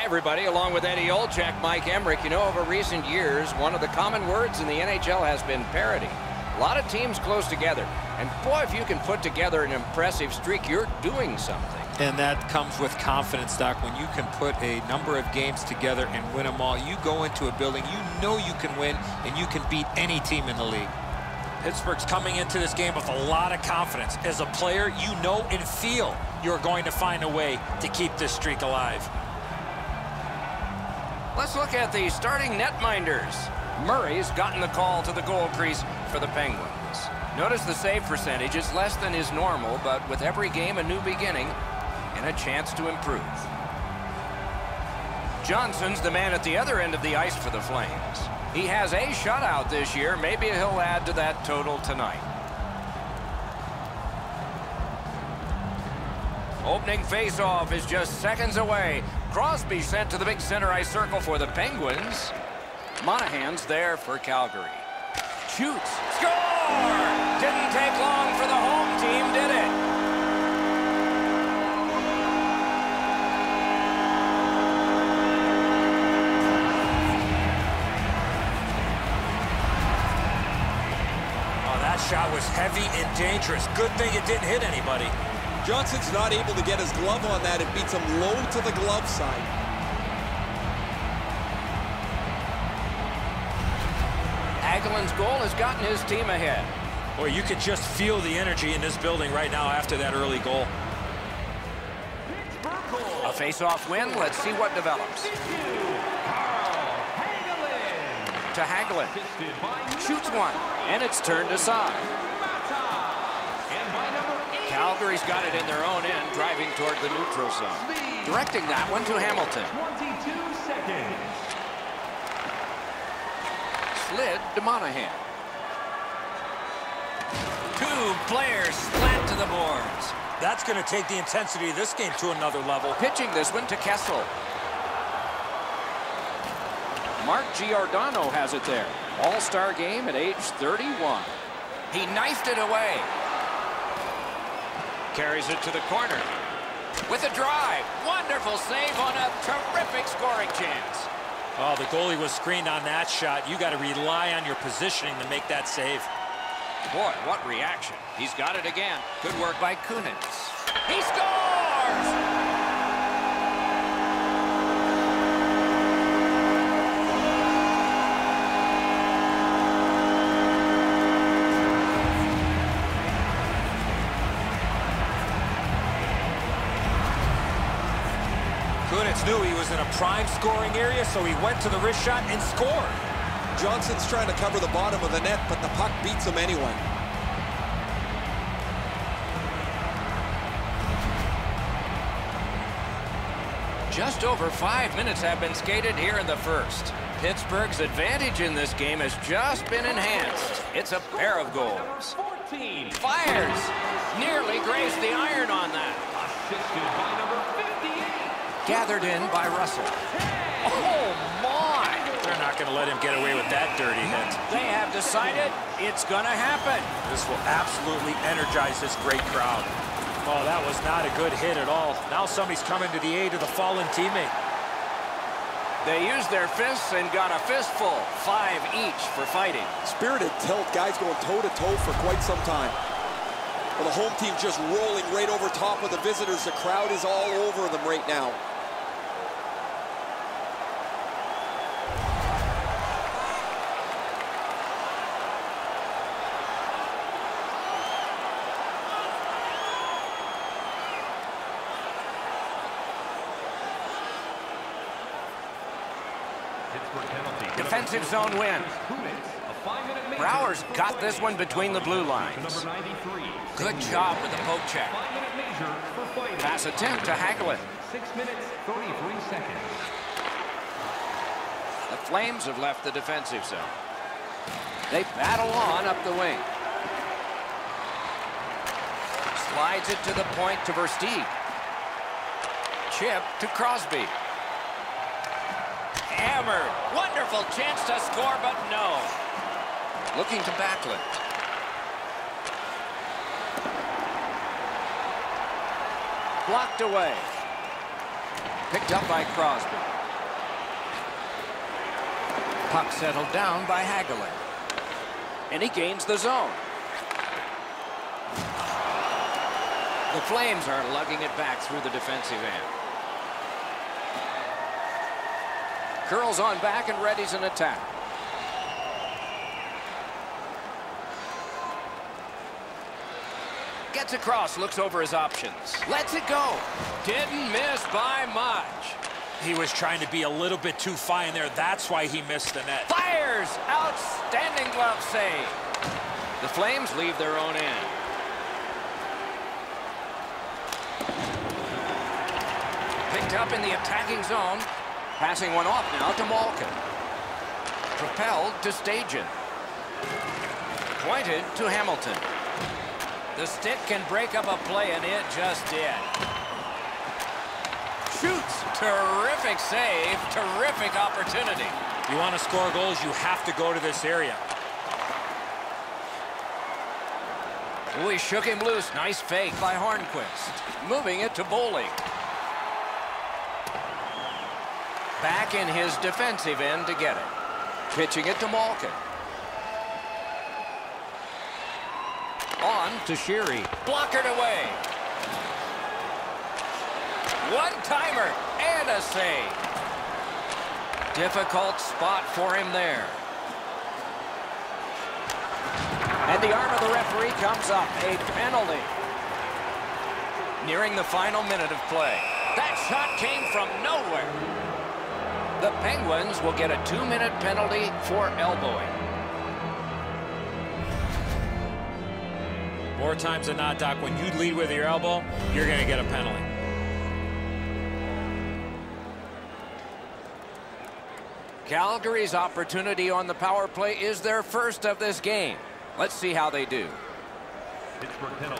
Hi, everybody. Along with Eddie Olczyk, Mike Emrick. You know, over recent years, one of the common words in the NHL has been parity. A lot of teams close together. And boy, if you can put together an impressive streak, you're doing something. And that comes with confidence, Doc. When you can put a number of games together and win them all, you go into a building, you know you can win, and you can beat any team in the league. Pittsburgh's coming into this game with a lot of confidence. As a player, you know and feel you're going to find a way to keep this streak alive. Let's look at the starting netminders. Murray's gotten the call to the goal crease for the Penguins. Notice the save percentage is less than is normal, but with every game a new beginning and a chance to improve. Johnson's the man at the other end of the ice for the Flames. He has a shutout this year. Maybe he'll add to that total tonight. Opening faceoff is just seconds away. Crosby sent to the big center ice circle for the Penguins. Monahan's there for Calgary. Shoots. Score! Didn't take long for the home team, did it? Oh, that shot was heavy and dangerous. Good thing it didn't hit anybody. Johnson's not able to get his glove on that. It beats him low to the glove side. Hagelin's goal has gotten his team ahead. Boy, you could just feel the energy in this building right now after that early goal. A face-off win. Let's see what develops. To Hagelin. Shoots one, and it's turned aside. Calgary's got it in their own end, driving toward the neutral zone. Directing that one to Hamilton. 22 seconds. Slid to Monahan. Two players slant to the boards. That's going to take the intensity of this game to another level. Pitching this one to Kessel. Mark Giordano has it there. All-star game at age 31. He knifed it away. Carries it to the corner. With a drive. Wonderful save on a terrific scoring chance. Oh, the goalie was screened on that shot. You got to rely on your positioning to make that save. Boy, what reaction. He's got it again. Good work by Kunitz. He scores! Kunitz knew he was in a prime scoring area, so he went to the wrist shot and scored. Johnson's trying to cover the bottom of the net, but the puck beats him anyway. Just over five minutes have been skated here in the first. Pittsburgh's advantage in this game has just been enhanced. It's a pair of goals. Fires. Nearly grazed the iron on that. Gathered in by Russell. Oh, my! They're not going to let him get away with that dirty hit. They have decided it's going to happen. This will absolutely energize this great crowd. Oh, that was not a good hit at all. Now somebody's coming to the aid of the fallen teammate. They used their fists and got a fistful. Five each for fighting. Spirited tilt. Guys going toe-to-toe -to -toe for quite some time. Well, the home team just rolling right over top of the visitors. The crowd is all over them right now. Defensive zone win. Brouwer's got this one between the blue lines. Good job with the poke check. Pass attempt to Hagelin. Six minutes, 33 seconds. The Flames have left the defensive zone. They battle on up the wing. Slides it to the point to Versteeg. Chip to Crosby hammered. Wonderful chance to score, but no. Looking to Backlund. Blocked away. Picked up by Crosby. Puck settled down by Hagelin. And he gains the zone. The Flames are lugging it back through the defensive end. Curls on back and readies an attack. Gets across, looks over his options. Lets it go. Didn't miss by much. He was trying to be a little bit too fine there. That's why he missed the net. Fires! Outstanding glove save. The Flames leave their own end. Picked up in the attacking zone. Passing one off now to Malkin. Propelled to Stajan. Pointed to Hamilton. The stick can break up a play, and it just did. Shoots. Terrific save. Terrific opportunity. You want to score goals, you have to go to this area. Ooh, he shook him loose. Nice fake by Hornqvist. Moving it to Bollig. Back in his defensive end to get it. Pitching it to Malkin. On to Sheary. Blockered away. One-timer and a save. Difficult spot for him there. And the arm of the referee comes up. A penalty. Nearing the final minute of play. That shot came from nowhere. The Penguins will get a two-minute penalty for elbowing. More times than not, Doc, when you lead with your elbow, you're going to get a penalty. Calgary's opportunity on the power play is their first of this game. Let's see how they do.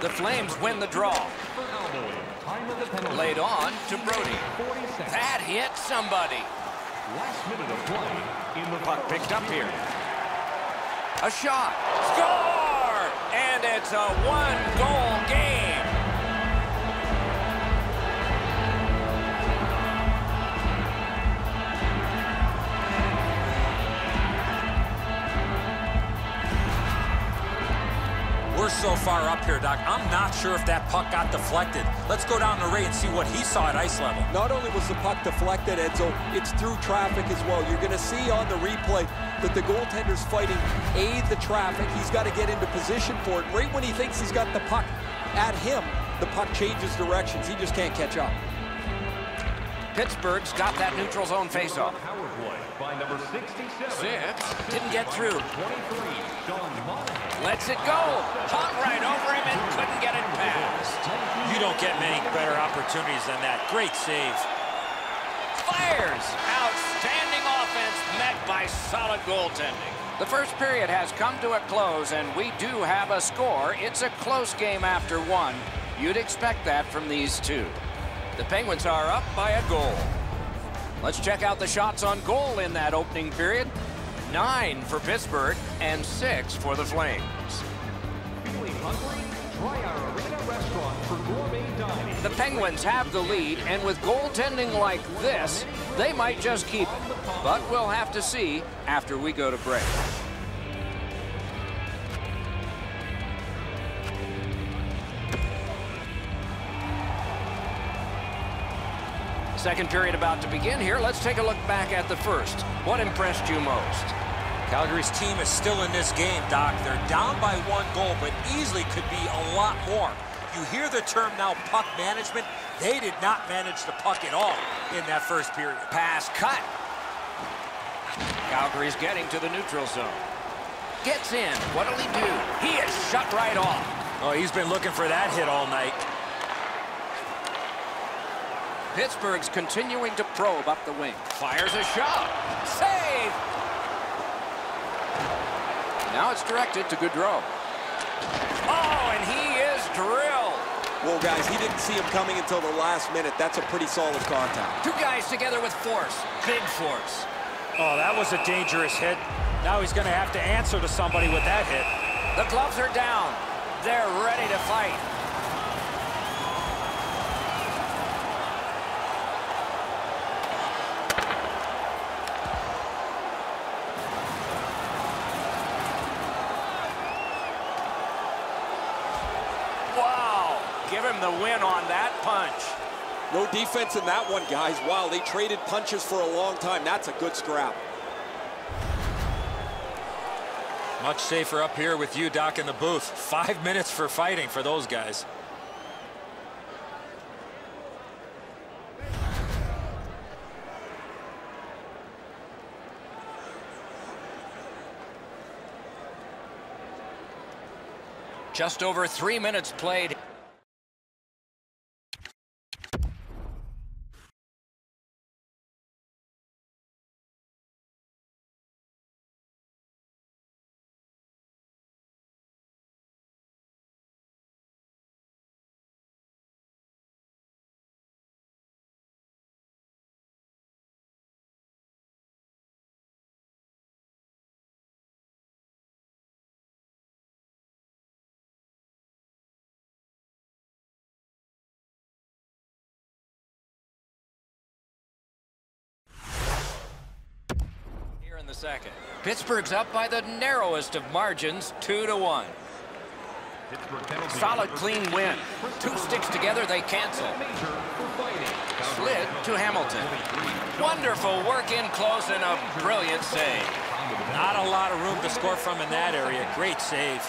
The Flames win the draw. Laid on to Brodie. That hit somebody. Last minute of play in the Puck picked up here. A shot. Score! And it's a one-goal game. We're so far up here, Doc. I'm not sure if that puck got deflected. Let's go down the Ray and see what he saw at ice level. Not only was the puck deflected, Edzo, it's through traffic as well. You're going to see on the replay that the goaltender's fighting A, the traffic. He's got to get into position for it. Right when he thinks he's got the puck at him, the puck changes directions. He just can't catch up. Pittsburgh's got that neutral zone faceoff. power play by number 67. Six. Didn't get through. 23, Sean Monahan. Lets it go. Hung right over him and couldn't get it past. You don't get many better opportunities than that. Great save. Fires. Outstanding offense met by solid goaltending. The first period has come to a close, and we do have a score. It's a close game after one. You'd expect that from these two. The Penguins are up by a goal. Let's check out the shots on goal in that opening period. Nine for Pittsburgh and six for the Flames. The Penguins have the lead, and with goaltending like this, they might just keep it. But we'll have to see after we go to break. Second period about to begin here. Let's take a look back at the first. What impressed you most? Calgary's team is still in this game, Doc. They're down by one goal, but easily could be a lot more. You hear the term now, puck management. They did not manage the puck at all in that first period. Pass cut. Calgary's getting to the neutral zone. Gets in. What'll he do? He is shut right off. Oh, he's been looking for that hit all night. Pittsburgh's continuing to probe up the wing. Fires a shot. Save! Now it's directed to Gaudreau. Oh, and he is drilled. Well, guys, he didn't see him coming until the last minute. That's a pretty solid contact. Two guys together with force. Big force. Oh, that was a dangerous hit. Now he's going to have to answer to somebody with that hit. The gloves are down. They're ready to fight. give him the win on that punch. No defense in that one, guys. Wow, they traded punches for a long time. That's a good scrap. Much safer up here with you, Doc, in the booth. Five minutes for fighting for those guys. Just over three minutes played. The second. Pittsburgh's up by the narrowest of margins, two to one. Solid, clean win. Two sticks together, they cancel. Slid to Hamilton. Wonderful work in close and a brilliant save. Not a lot of room to score from in that area. Great save.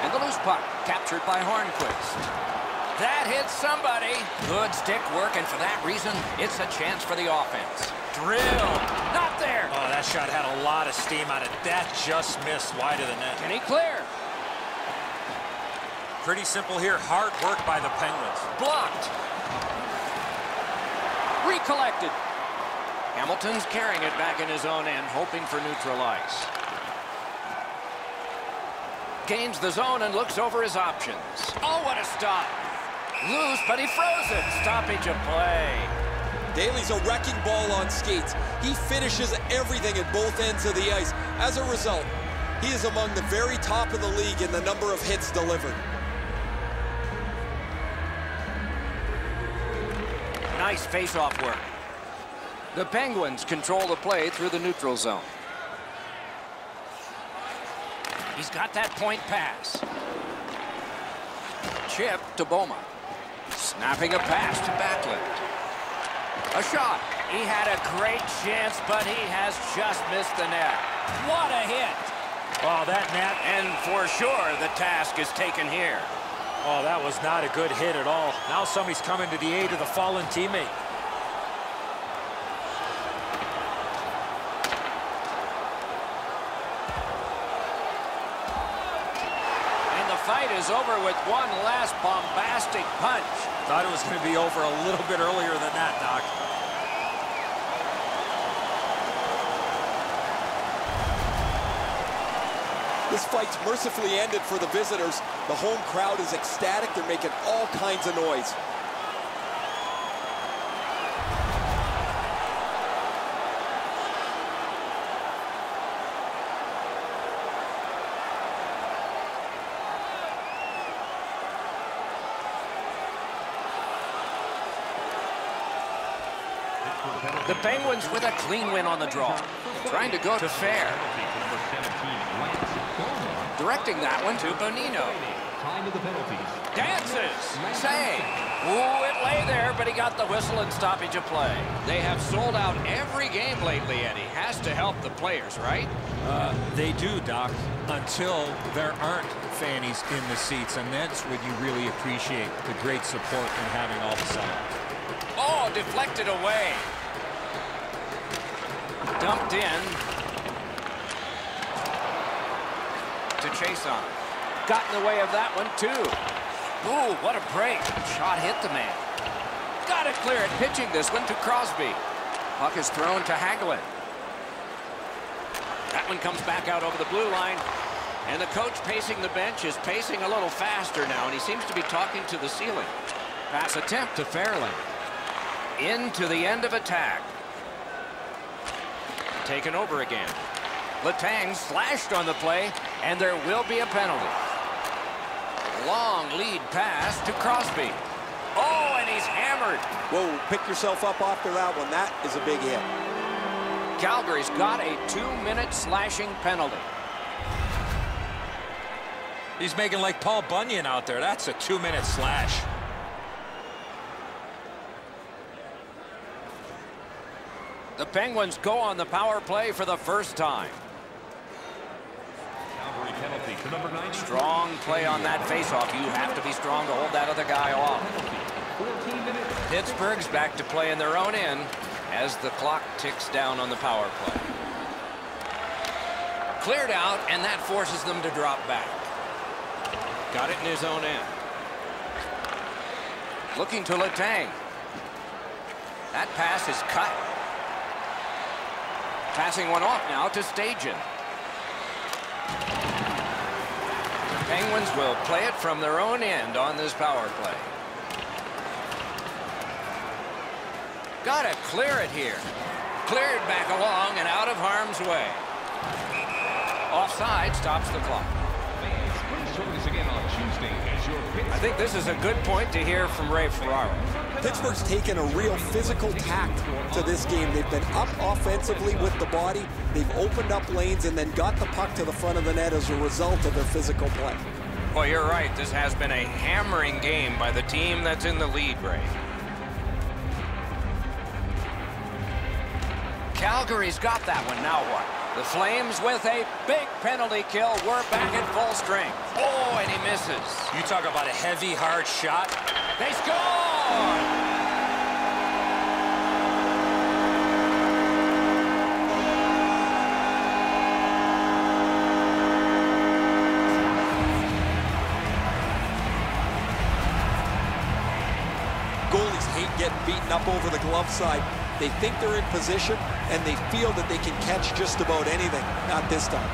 And the loose puck captured by Hornqvist. That hits somebody. Good stick work, and for that reason, it's a chance for the offense. Drill. Not there. Oh, that shot had a lot of steam on it. That just missed wide of the net. Can he clear? Pretty simple here. Hard work by the Penguins. Blocked. Recollected. Hamilton's carrying it back in his own end, hoping for neutral ice. Gains the zone and looks over his options. Oh, what a stop. Loose, but he froze it. Stoppage of play. Daley's a wrecking ball on skates. He finishes everything at both ends of the ice. As a result, he is among the very top of the league in the number of hits delivered. Nice face-off work. The Penguins control the play through the neutral zone. He's got that point pass. Chip to Bouma. Snapping a pass to Backlund. A shot. He had a great chance, but he has just missed the net. What a hit. Oh, that net. And for sure, the task is taken here. Oh, that was not a good hit at all. Now somebody's coming to the aid of the fallen teammate. Fight is over with one last bombastic punch. Thought it was going to be over a little bit earlier than that, Doc. This fight's mercifully ended for the visitors. The home crowd is ecstatic. They're making all kinds of noise. Penguins with a clean win on the draw. Trying to go to Fehr. Directing that one to Bonino. Time of the penalties. Dances. Save. Ooh, it lay there, but he got the whistle and stoppage of play. They have sold out every game lately, Eddie. Has to help the players, right? Uh, they do, Doc, until there aren't fannies in the seats, and that's when you really appreciate the great support and having all the sellouts. Oh, deflected away. Dumped in. To Chiasson. Got in the way of that one, too. Ooh, what a break. Shot hit the man. Got to clear it. Pitching this one to Crosby. Puck is thrown to Hagelin. That one comes back out over the blue line. And the coach pacing the bench is pacing a little faster now, and he seems to be talking to the ceiling. Pass attempt to Ferland. Into the end of attack. Taken over again. Letang slashed on the play, and there will be a penalty. Long lead pass to Crosby. Oh, and he's hammered. Whoa, pick yourself up after that one. That is a big hit. Calgary's got a two-minute slashing penalty. He's making like Paul Bunyan out there. That's a two-minute slash. The Penguins go on the power play for the first time. Calgary penalty to number 9. Strong play on that faceoff. You have to be strong to hold that other guy off. Pittsburgh's back to play in their own end as the clock ticks down on the power play. Cleared out, and that forces them to drop back. Got it in his own end. Looking to Letang. That pass is cut. Passing one off now to Stajan. Penguins will play it from their own end on this power play. Got to clear it here. Cleared back along and out of harm's way. Offside stops the clock. Please join us again on Tuesday as your I think this is a good point to hear from Ray Ferraro. Pittsburgh's taken a real physical tact to this game. They've been up offensively with the body. They've opened up lanes and then got the puck to the front of the net as a result of their physical play. Well, you're right. This has been a hammering game by the team that's in the lead, Ray. Calgary's got that one. Now what? The Flames with a big penalty kill. We're back at full strength. Oh, and he misses. You talk about a heavy, hard shot. They score! Goalies hate getting beaten up over the glove side. They think they're in position, and they feel that they can catch just about anything. Not this time.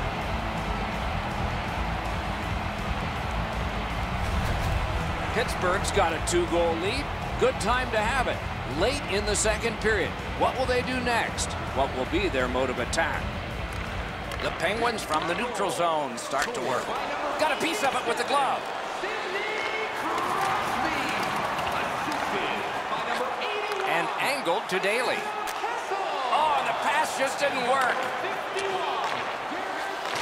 Pittsburgh's got a two-goal lead. Good time to have it. Late in the second period. What will they do next? What will be their mode of attack? The Penguins from the neutral zone start to work. Got a piece of it with the glove. And angled to Daley. Oh, the pass just didn't work.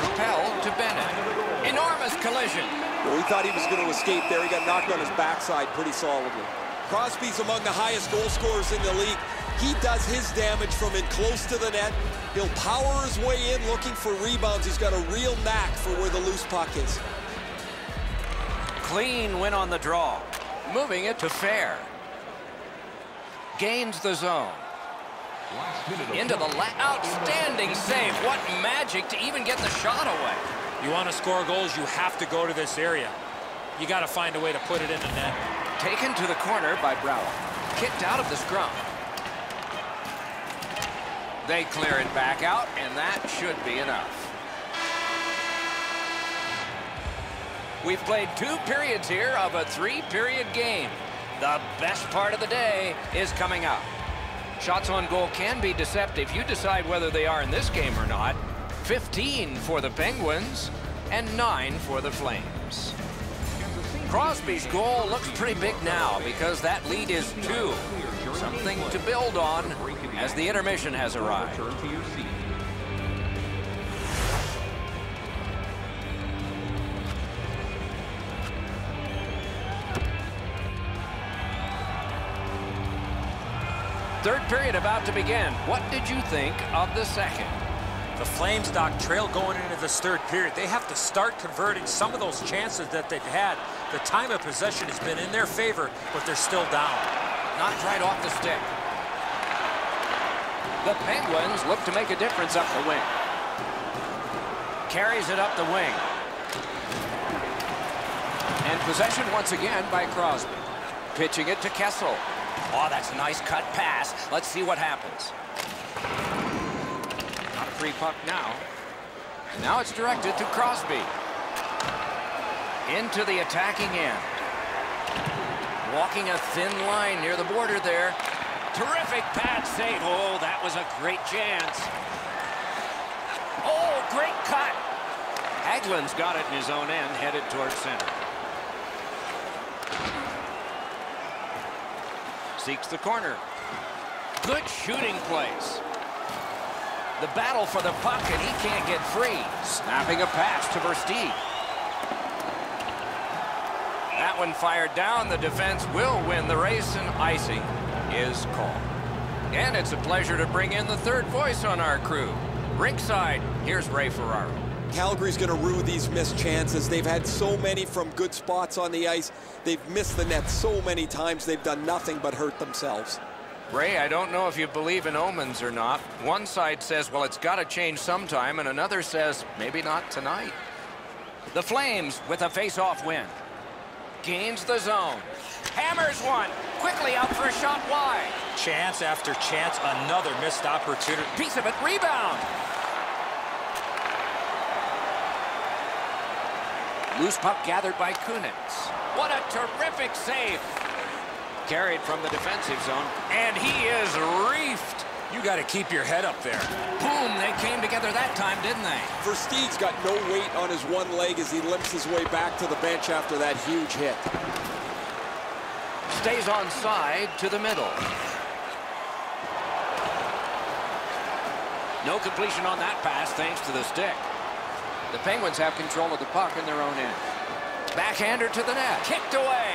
Propelled to Bennett. Enormous collision. Well, he thought he was going to escape there. He got knocked on his backside pretty solidly. Crosby's among the highest goal scorers in the league. He does his damage from in close to the net. He'll power his way in looking for rebounds. He's got a real knack for where the loose puck is. Clean win on the draw. Moving it to Fehr. Gains the zone. Last minute of Into the la outstanding save. What magic to even get the shot away. You want to score goals, you have to go to this area. You got to find a way to put it in the net. Taken to the corner by Brouwer. Kicked out of the scrum. They clear it back out, and that should be enough. We've played two periods here of a three-period game. The best part of the day is coming up. Shots on goal can be deceptive. You decide whether they are in this game or not. 15 for the Penguins and 9 for the Flames. Crosby's goal looks pretty big now because that lead is two. Something to build on as the intermission has arrived. Third period about to begin. What did you think of the second? The Flames, Doc, trail going into this third period. They have to start converting some of those chances that they've had. The time of possession has been in their favor, but they're still down. Knocked right off the stick. The Penguins look to make a difference up the wing. Carries it up the wing. And possession once again by Crosby. Pitching it to Kessel. Oh, that's a nice cut pass. Let's see what happens. Not a free puck now. And now it's directed to Crosby. Into the attacking end. Walking a thin line near the border there. Terrific pad save. Oh, that was a great chance. Oh, great cut. Hagelin's got it in his own end, headed towards center. Seeks the corner. Good shooting place. The battle for the puck, and he can't get free. Snapping a pass to Versteeg. That one fired down. The defense will win the race, and icing is called. And it's a pleasure to bring in the third voice on our crew. Rinkside, here's Ray Ferraro. Calgary's going to rue these missed chances. They've had so many from good spots on the ice. They've missed the net so many times. They've done nothing but hurt themselves. Ray, I don't know if you believe in omens or not. One side says, well, it's got to change sometime, and another says, maybe not tonight. The Flames with a face-off win. Gains the zone. Hammers one. Quickly out for a shot wide. Chance after chance, another missed opportunity. Piece of it. Rebound. Loose puck gathered by Kunitz. What a terrific save. Carried from the defensive zone, and he is reefed. You got to keep your head up there. Boom, they came together that time, didn't they? Versteeg's got no weight on his one leg as he limps his way back to the bench after that huge hit. Stays on side to the middle. No completion on that pass thanks to the stick. The Penguins have control of the puck in their own end. Backhander to the net. Kicked away.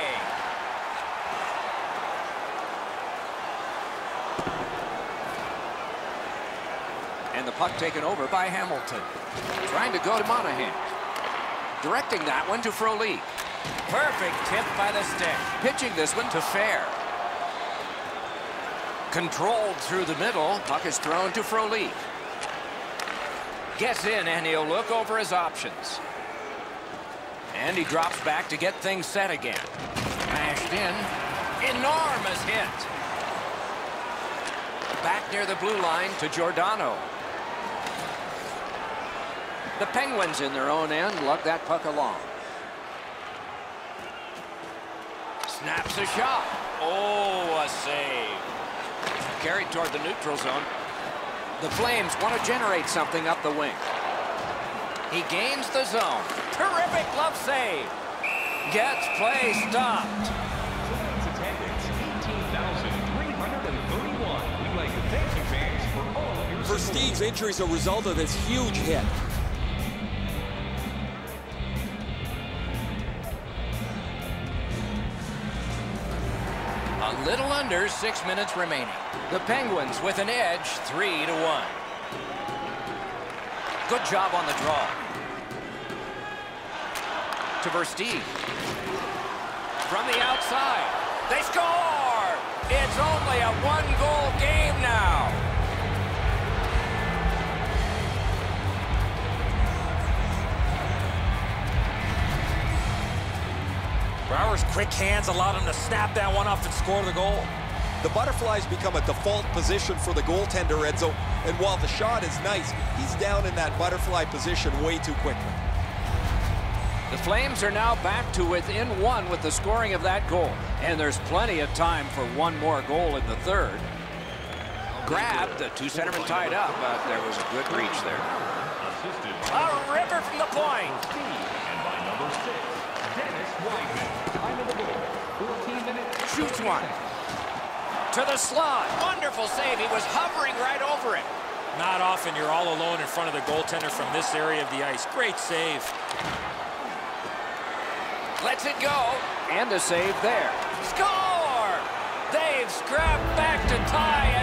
And the puck taken over by Hamilton. Trying to go to Monahan. Directing that one to Frolik. Perfect tip by the stick. Pitching this one to Fehr. Controlled through the middle. Puck is thrown to Frolik. Gets in and he'll look over his options. And he drops back to get things set again. Mashed in. Enormous hit. Back near the blue line to Giordano. The Penguins in their own end lug that puck along. Snaps a shot. Oh, a save. Carried toward the neutral zone. The Flames want to generate something up the wing. He gains the zone. Terrific glove save. Gets play stopped. Tonight's attendance, 18,331. We'd like to thank you fans for Versteeg's injury is a result of this huge hit. Under six minutes remaining. The Penguins with an edge, three to one. Good job on the draw. To Versteeg. From the outside. They score! It's only a one-goal game now. Brouwer's quick hands allowed him to snap that one off and score the goal. The butterflies become a default position for the goaltender, Edzo. And while the shot is nice, he's down in that butterfly position way too quickly. The Flames are now back to within one with the scoring of that goal. And there's plenty of time for one more goal in the third. Grabbed, the two centermen tied up, but there was a good reach there. A ripper from the point. and by number six, Dennis Wideman. Time of the goal, 14 minutes. Shoots one. To the slot. Wonderful save. He was hovering right over it. Not often you're all alone in front of the goaltender from this area of the ice. Great save. Lets it go. And a save there. Score! They've scrapped back to tie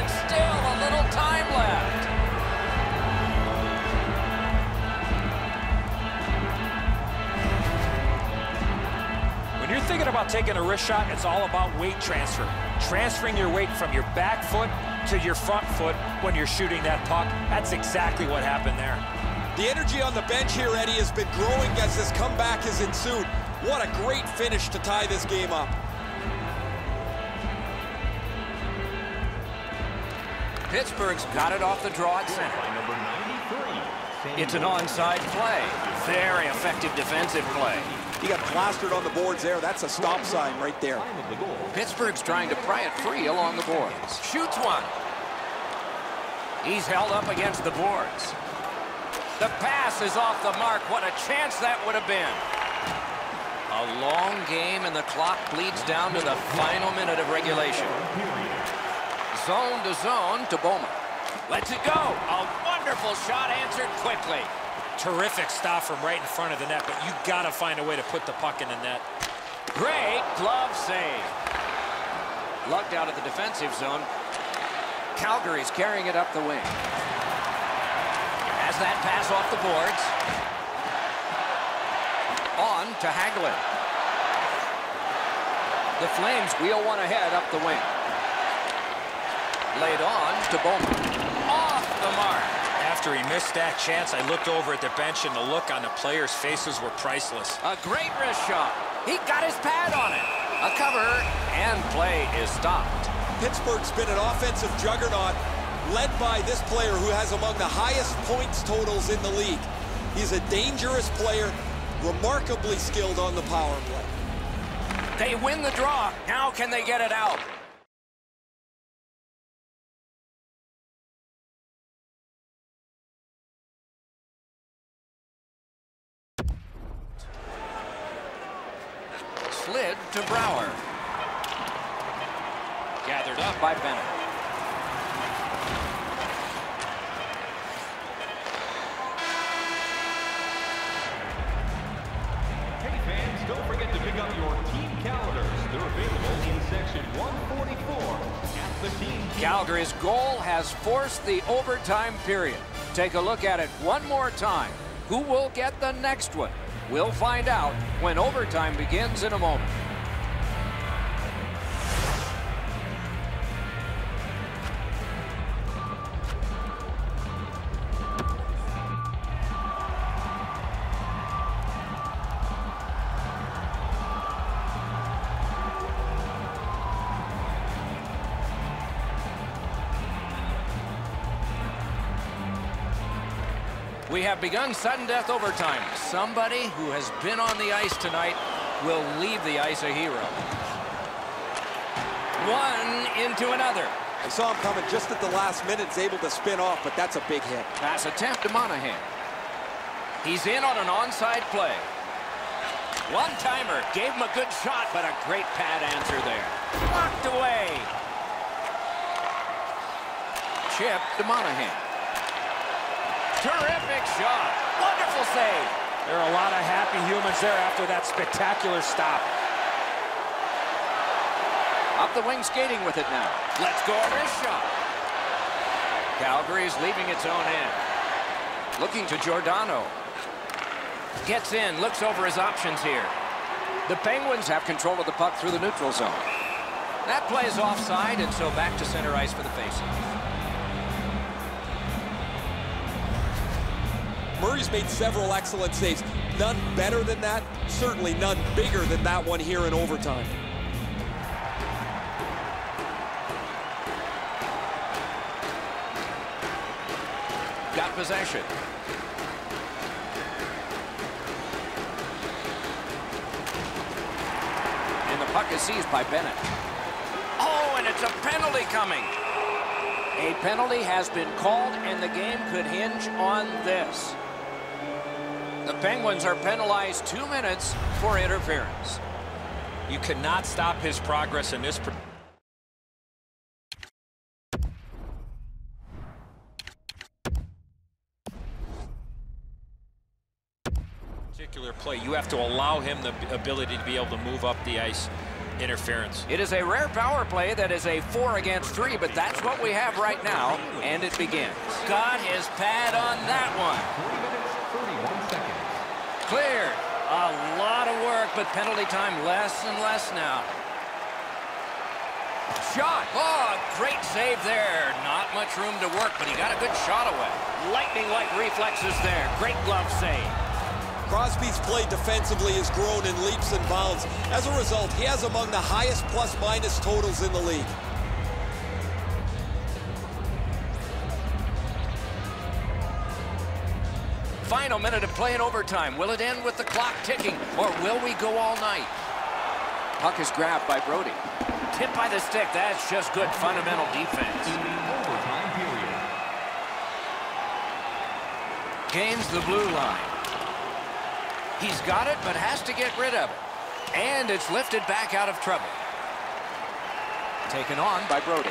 When you're thinking about taking a wrist shot, it's all about weight transfer. Transferring your weight from your back foot to your front foot when you're shooting that puck. That's exactly what happened there. The energy on the bench here, Eddie, has been growing as this comeback has ensued. What a great finish to tie this game up. Pittsburgh's got it off the draw at center. By number 93, It's an onside play. Very effective defensive play. He got plastered on the boards there. That's a stop sign right there. time of the goal. Pittsburgh's trying to pry it free along the boards. Shoots one. He's held up against the boards. The pass is off the mark. What a chance that would have been. A long game, and the clock bleeds down to the final minute of regulation. Zone to zone to Bouma. Lets it go. A wonderful shot answered quickly. Terrific stop from right in front of the net, but you got to find a way to put the puck in the net. Great glove save. Lugged out of the defensive zone. Calgary's carrying it up the wing. Has that pass off the boards. On to Hagelin. The Flames wheel one ahead up the wing. Laid on to Bouma. Off the mark. After he missed that chance, I looked over at the bench, and the look on the players' faces were priceless. A great wrist shot. He got his pad on it. A cover, and play is stopped. Pittsburgh's been an offensive juggernaut led by this player who has among the highest points totals in the league. He's a dangerous player, remarkably skilled on the power play. They win the draw. Now can they get it out? Calgary's goal has forced the overtime period. Take a look at it one more time. Who will get the next one? We'll find out when overtime begins in a moment. Have begun sudden death overtime. Somebody who has been on the ice tonight will leave the ice a hero. One into another. I saw him coming just at the last minute. He's able to spin off, but that's a big hit. Pass attempt to Monahan. He's in on an onside play. One-timer. Gave him a good shot, but a great pad answer there. Locked away. Chip to Monahan. Terrific shot. Wonderful save. There are a lot of happy humans there after that spectacular stop. Up the wing skating with it now. Let's go a wrist shot. Calgary's leaving its own end. Looking to Giordano. Gets in, looks over his options here. The Penguins have control of the puck through the neutral zone. That play is offside, and so back to center ice for the faceoff. Murray's made several excellent saves. None better than that. Certainly none bigger than that one here in overtime. Got possession. And the puck is seized by Bennett. Oh, and it's a penalty coming. A penalty has been called, and the game could hinge on this. Penguins are penalized two minutes for interference. You cannot stop his progress in this. particular play. You have to allow him the ability to be able to move up the ice interference. It is a rare power play that is a four against three, but that's what we have right now, and it begins. Got his pad on that one. 3 minutes, 31 seconds. Cleared. A lot of work, but penalty time less and less now. Shot. Oh, great save there. Not much room to work, but he got a good shot away. Lightning-like reflexes there. Great glove save. Crosby's play defensively has grown in leaps and bounds. As a result, he has among the highest plus-minus totals in the league. Final minute of play in overtime. Will it end with the clock ticking, or will we go all night? Puck is grabbed by Brodie. Tip by the stick. That's just good fundamental defense. Overtime period. Gains the blue line. He's got it, but has to get rid of it. And it's lifted back out of trouble. Taken on by Brodie.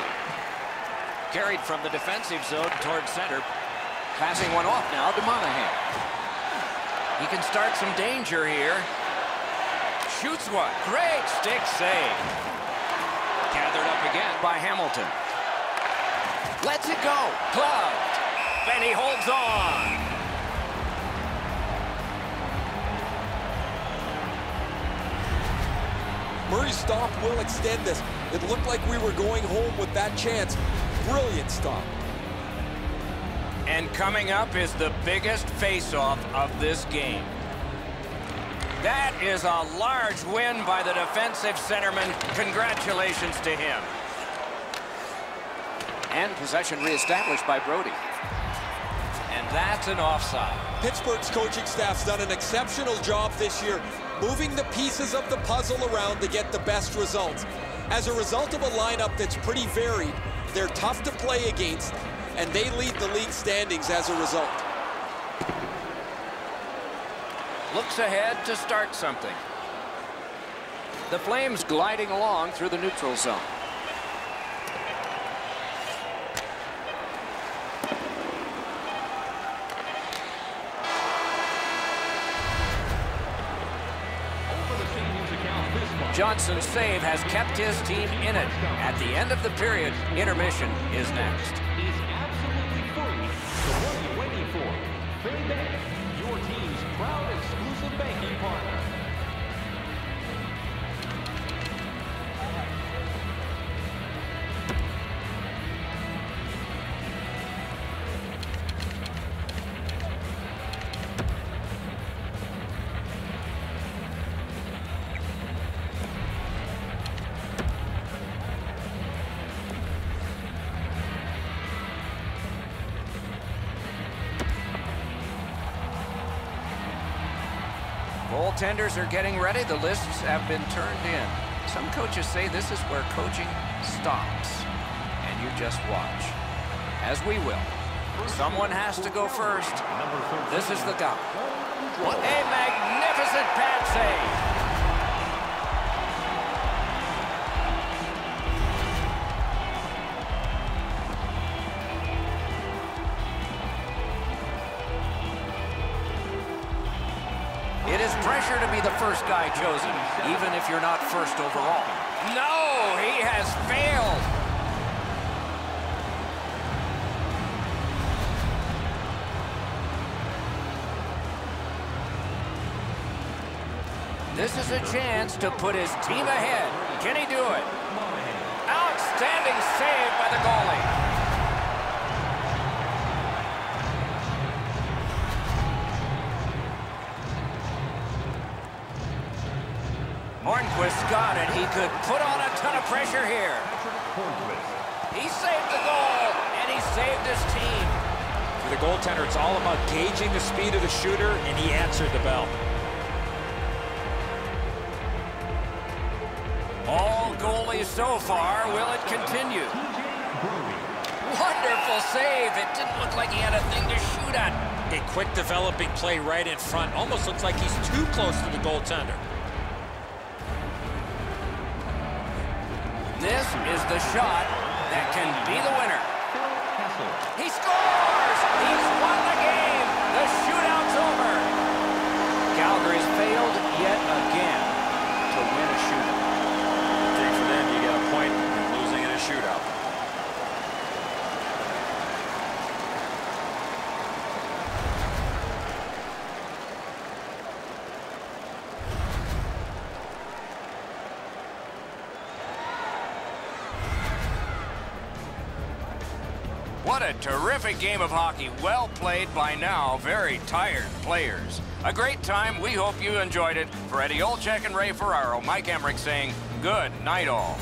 Carried from the defensive zone towards center. Passing one off now to Monahan. He can start some danger here. shoots one. Great stick save. Gathered up again by Hamilton. Lets it go. Gloved. And he holds on. Murray's stop will extend this. It looked like we were going home with that chance. Brilliant stop. And coming up is the biggest face-off of this game. That is a large win by the defensive centerman. Congratulations to him. And possession reestablished by Brodie. And that's an offside. Pittsburgh's coaching staff's done an exceptional job this year moving the pieces of the puzzle around to get the best results. As a result of a lineup that's pretty varied, they're tough to play against, and they lead the league standings as a result. Looks ahead to start something. The Flames gliding along through the neutral zone. Johnson's save has kept his team in it. At the end of the period, intermission is next. Goaltenders are getting ready. The lists have been turned in. Some coaches say this is where coaching stops. And you just watch. As we will. Someone has to go first. This is the guy. What a magnificent pad save. First guy chosen, even if you're not first overall. No, he has failed. This is a chance to put his team ahead. Can he do it? Outstanding save by the goalie. Hornqvist got it. He could put on a ton of pressure here. He saved the goal, and he saved his team. For the goaltender, it's all about gauging the speed of the shooter, and he answered the bell. All goalies so far. Will it continue? Wonderful save. It didn't look like he had a thing to shoot at. A quick developing play right in front. Almost looks like he's too close to the goaltender. This is the shot that can be the winner. What a terrific game of hockey. Well played by now very tired players. A great time. We hope you enjoyed it. For Eddie Olczyk and Ray Ferraro, Mike Emrick saying good night all.